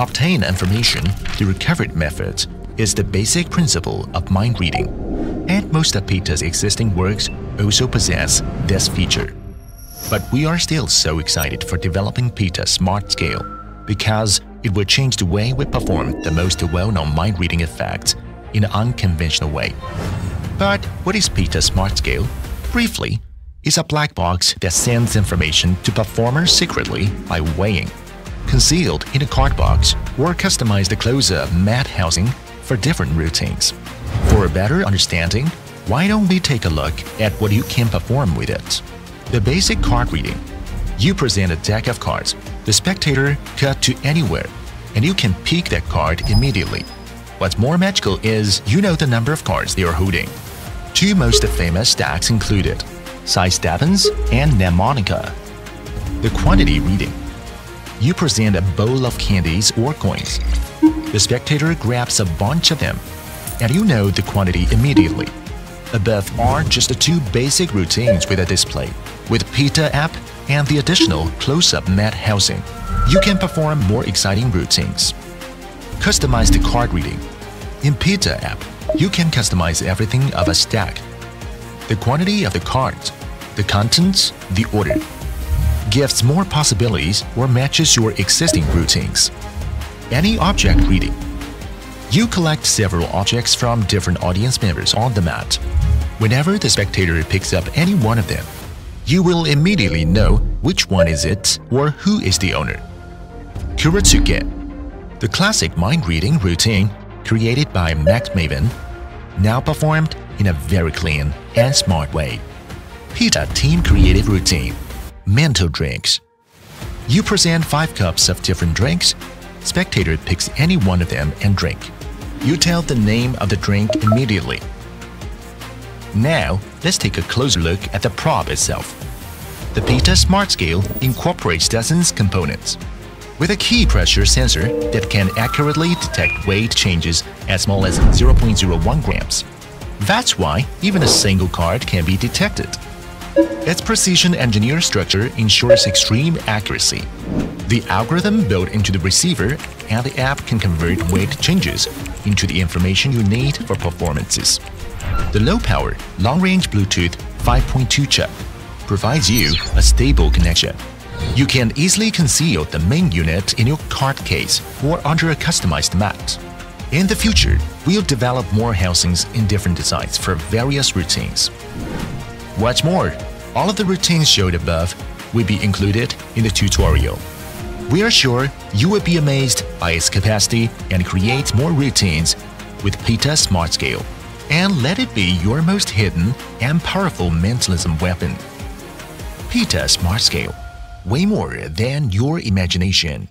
obtain information through recovered methods is the basic principle of mind reading, and most of PITATA's existing works also possess this feature. But we are still so excited for developing PITATA's Smart Scale because it will change the way we perform the most well-known mind reading effects in an unconventional way. But what is PITATA's Smart Scale? Briefly, it's a black box that sends information to performers secretly by weighing. Concealed in a card box or customized close-up mat housing for different routines. For a better understanding, why don't we take a look at what you can perform with it? The basic card reading. You present a deck of cards. The spectator cut to anywhere, and you can pick that card immediately. What's more magical is you know the number of cards they are holding. Two most famous stacks included Si Stebbins and Mnemonica. The quantity reading. You present a bowl of candies or coins. The spectator grabs a bunch of them, and you know the quantity immediately. Above are just the two basic routines with a display. With PITATA app and the additional close-up mat housing, you can perform more exciting routines. Customize the card reading. In PITATA app, you can customize everything of a stack. The quantity of the cards, the contents, the order. Gives more possibilities or matches your existing routines. Any object reading. You collect several objects from different audience members on the mat. Whenever the spectator picks up any one of them, you will immediately know which one is it or who is the owner. Kurotsuke The classic mind-reading routine created by Max Maven, now performed in a very clean and smart way. PITATA Team Creative Routine Mental Drinks You present 5 cups of different drinks. Spectator picks any one of them and drink. You tell the name of the drink immediately. Now, let's take a closer look at the prop itself. The PITATA Smart Scale incorporates dozens components. With a key pressure sensor that can accurately detect weight changes as small as 0.01 grams. That's why even a single card can be detected. Its precision engineered structure ensures extreme accuracy. The algorithm built into the receiver and the app can convert weight changes into the information you need for performances. The low-power, long-range Bluetooth 5.2 chip provides you a stable connection. You can easily conceal the main unit in your card case or under a customized mat. In the future, we'll develop more housings in different designs for various routines. What's more, all of the routines showed above will be included in the tutorial. We are sure you will be amazed by its capacity and create more routines with PITATA Smart Scale. And let it be your most hidden and powerful mentalism weapon. PITATA Smart Scale. Way more than your imagination.